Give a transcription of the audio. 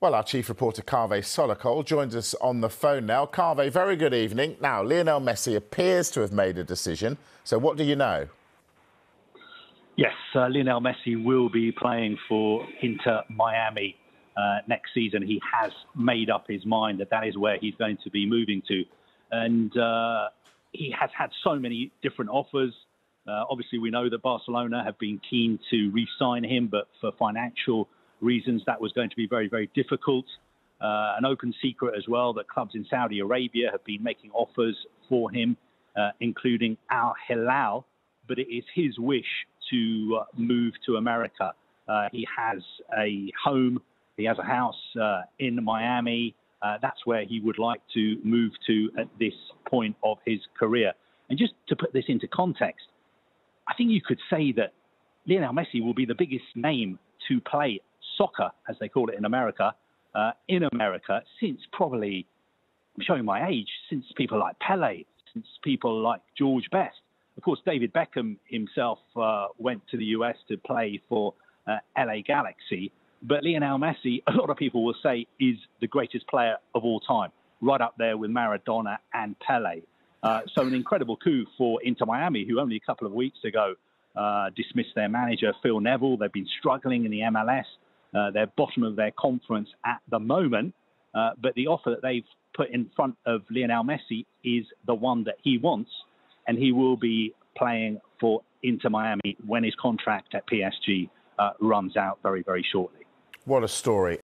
Well, our chief reporter, Kaveh Solhekol, joins us on the phone now. Kaveh, very good evening. Now, Lionel Messi appears to have made a decision. So, what do you know? Yes, uh, Lionel Messi will be playing for Inter Miami uh, next season. He has made up his mind that that is where he's going to be moving to. And uh, he has had so many different offers. Uh, obviously, we know that Barcelona have been keen to re sign him, but for financial reasons, that was going to be very, very difficult. Uh, an open secret as well that clubs in Saudi Arabia have been making offers for him, uh, including Al Hilal, but it is his wish to uh, move to America. Uh, he has a home, he has a house uh, in Miami. That's where he would like to move to at this point of his career. And just to put this into context, I think you could say that Lionel Messi will be the biggest name to play soccer, as they call it in America, uh, in America since probably, I'm showing my age, since people like Pele, since people like George Best. Of course, David Beckham himself uh, went to the US to play for uh, LA Galaxy. But Lionel Messi, a lot of people will say, is the greatest player of all time, right up there with Maradona and Pele. Uh, so an incredible coup for Inter Miami, who only a couple of weeks ago uh, dismissed their manager, Phil Neville. They've been struggling in the MLS. Uh, they're bottom of their conference at the moment. Uh, but the offer that they've put in front of Lionel Messi is the one that he wants, and he will be playing for Inter Miami when his contract at PSG uh, runs out very, very shortly. What a story.